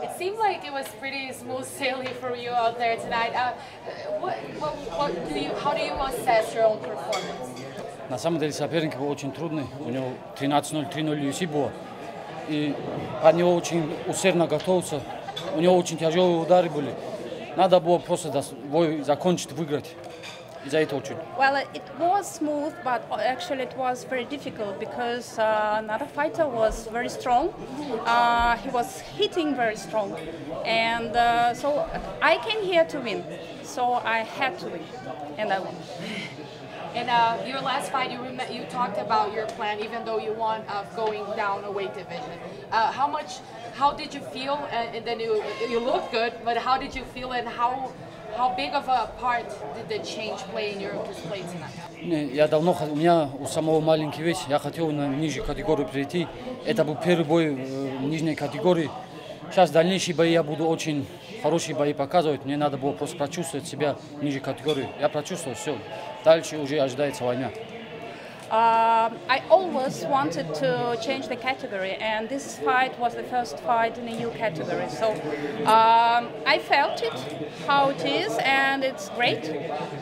It seemed like it was pretty smooth sailing for you out there tonight. Uh, what, what, what do you, how do you assess your own performance? На самом деле соперник был очень трудный. У него 13-0, 3-0 UFC было. И под него очень усердно готовился. У него очень тяжелые удары были. Надо было просто бой закончить, выиграть. Well, it, was smooth, but actually it was very difficult because uh, another fighter was very strong. Uh, he was hitting very strong, and uh, so I came here to win. So I had to win, and I won. And uh, your last fight, you you talked about your plan, even though you won uh, going down a weight division. Uh, how much? How did you feel? And, and then you you looked good, but how did you feel? And how how big of a part did the change play in your display tonight? Я давно, у меня у самого маленький вес, я хотел на нижнюю категорию перейти. Это был первый бой э, в нижней категории. Сейчас дальнейшие бои я буду очень хорошие бои показывать. Мне надо было просто прочувствовать себя в нижней категории. Я прочувствовал все. Дальше уже ожидается война. Um I always wanted to change the category, and this fight was the first fight in a new category. So um, I felt it, how it is, and it's great.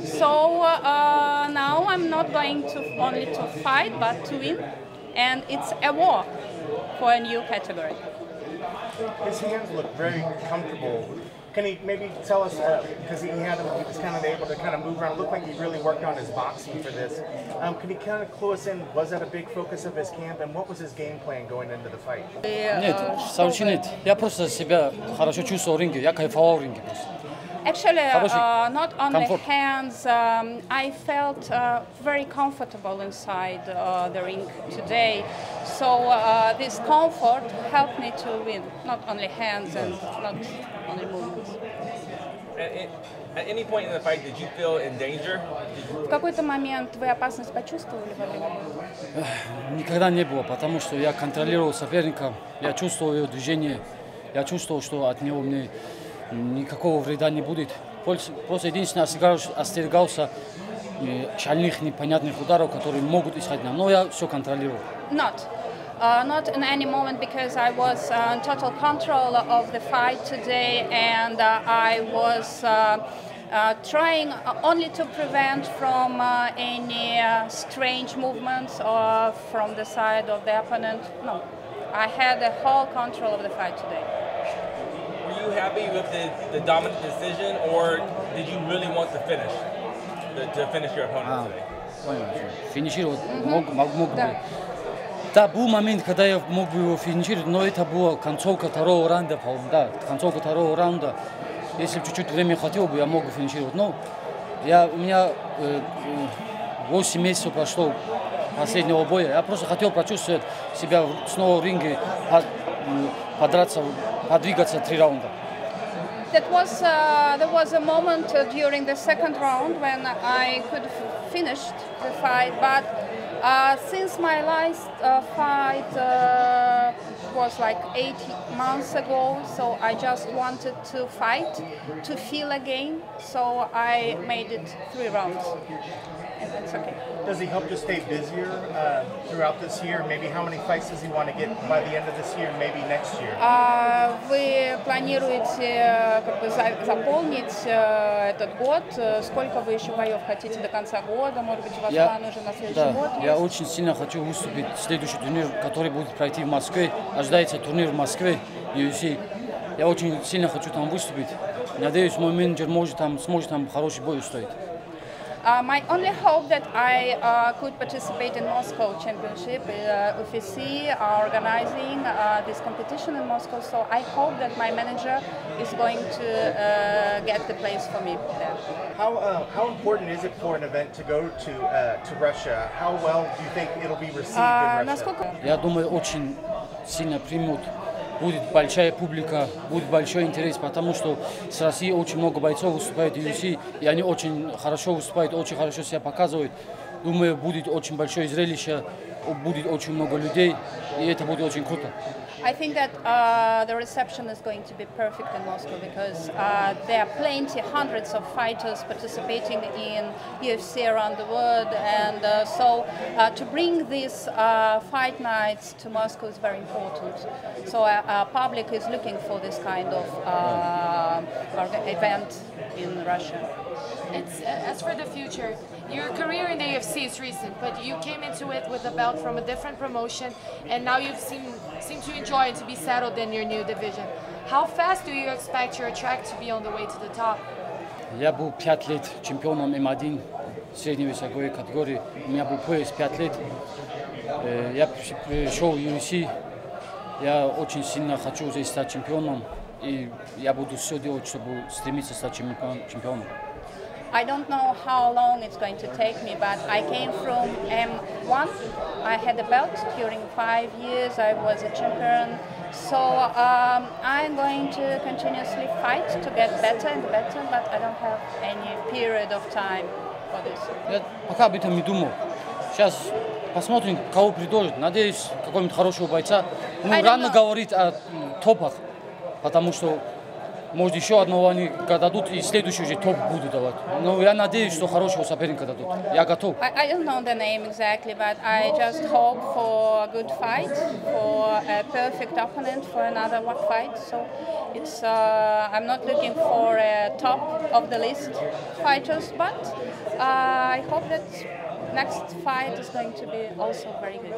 So uh, now I'm not going to only to fight, but to win, and it's a war for a new category. His hands look very comfortable. Can he maybe tell us, because he had he was kind of able to kind of move around, looked like he really worked on his boxing for this. Um, can he kind of clue us in, was that a big focus of his camp, and what was his game plan going into the fight? Нет, совершенно нет. Я просто себя хорошо чувствовал в ринге. Я кайфовал в ринге просто. Actually, uh, not only комфорт. hands, um, I felt uh, very comfortable inside uh, the ring today. So uh, this comfort helped me to win, not only hands and not only movements. At, at any point in the fight, did you feel in danger? В какой-то момент вы опасность почувствовали во время боя? Никогда не было, потому что я контролировал соперника, я чувствовал его движение, я чувствовал, что от него мне никакого вреда не будет. Просто единственное остерегался, э, шальных непонятных ударов, которые могут исходить нам. Но я все контролировал. Not. Uh, not in any moment because I was uh, in total control of the fight today and uh, I was uh, uh, trying uh, only to prevent from uh, any uh, strange movements or from the side of the opponent. No, I had the whole control of the fight today. You happy with the, the dominant decision, or did you really want to finish? The, to finish your opponent А, today? понял. Финишировать мог, мог, мог Да. бы. Да, был момент, когда я мог бы его финишировать, но это была концовка второго раунда, по-моему, да, концовка второго раунда. Если бы чуть-чуть времени хватило бы, я мог бы финишировать. Но я, у меня э, э, 8 месяцев прошло последнего боя. Я просто хотел почувствовать себя в- снова в ринге, м, подраться, подвигаться три раунда. That was uh, there was a moment uh, during the second round when I could f- finish the fight, but uh, since my last uh, fight uh, was like eight months ago, so I just wanted to fight to feel again. So I made it three rounds, and that's okay. Does he hope to stay busier uh, throughout this year? Maybe how many fights does he want to get by the end of this year, maybe next year? А Вы планируете э, как бы за- заполнить э, этот год? Э, Сколько вы еще боев хотите до конца года? Может быть, у вас Я, планы уже на следующий да, год я очень сильно хочу выступить в следующий турнир, который будет пройти в Москве. Ожидается турнир в Москве, UFC. Я очень сильно хочу там выступить. Надеюсь, мой менеджер может там, сможет там хороший бой устроить. Uh, my only hope that I uh, could participate in Moscow Championship. Uh, UFC are organizing uh, this competition in Moscow, so I hope that my manager is going to uh, get the place for me there. How, uh, how important is it for an event to go to, uh, to Russia? How well do you think it'll be received А, in Russia? насколько Я думаю, очень сильно примут. Будет большая публика, будет большой интерес, потому что с России очень много бойцов выступает в UFC, и они очень хорошо выступают, очень хорошо себя показывают. Думаю, будет очень большое зрелище, будет очень много людей, и это будет очень круто. I think that uh, the reception is going to be perfect in Moscow because uh, there are plenty, hundreds of fighters participating in UFC around the world, and uh, so uh, to bring these uh, fight nights to Moscow is very important. So uh, our public is looking for this kind of uh, orga- event in Russia. It's as for the future. Your career in the UFC is recent, but you came into it with a belt from a different promotion, and now you seem seem to enjoy and to be settled in your new division. How fast do you expect your track to be on the way to the top? Я был пять лет чемпионом М1 средней весовой категории. У меня был пояс пять лет. Э, Я при- пришел в UFC. Я очень сильно хочу здесь стать чемпионом. И я буду все делать, чтобы стремиться стать чемпион- чемпионом. I don't know how long it's going to take me, but I came from M1. I had a belt during five years. I was a champion. So um, I'm going to continuously fight to get better and better, but I don't have any period of time for this. Я пока об этом не думал. Сейчас посмотрим, кого предложат. Надеюсь, какого-нибудь хорошего бойца. Ну, рано know. говорить о топах, потому что, может, еще одного они дадут, и следующий уже топ будут давать. Но я надеюсь, что хорошего соперника дадут. Я готов. I, I don't know the name exactly, but I just hope for a good fight, for a perfect opponent for another one fight. So it's uh, I'm not looking for a top of the list fighters, but uh, I hope that next fight is going to be also very good.